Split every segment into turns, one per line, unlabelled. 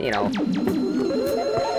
you know.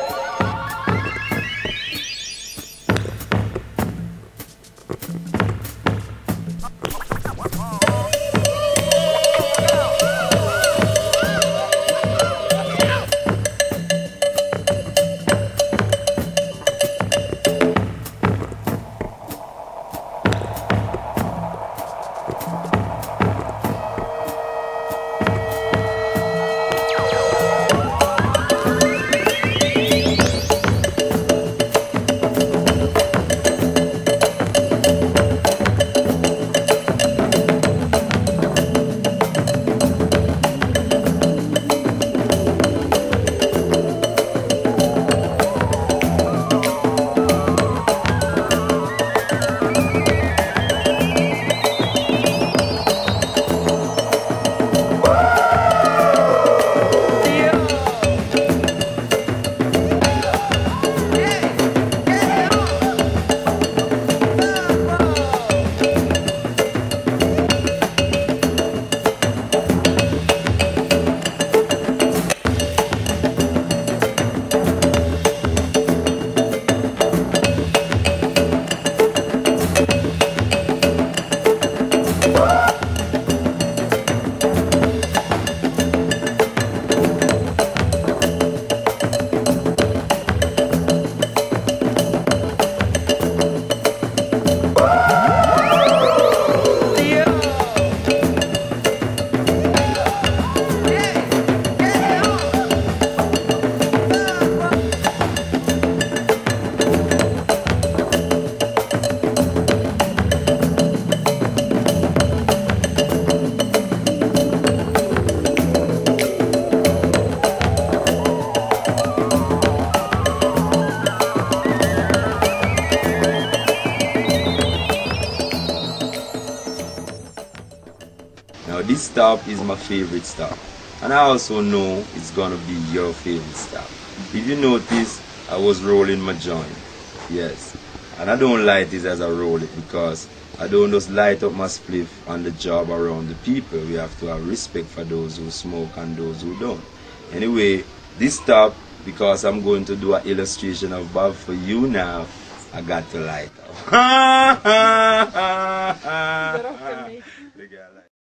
Now this stop is my favorite stop. And I also know it's gonna be your favorite stop. If you notice, I was rolling my joint. Yes. And I don't light this as I roll it because I don't just light up my spliff on the job around the people. We have to have respect for those who smoke and those who don't. Anyway, this stop, because I'm going to do an illustration of Bob for you now, I got to light up.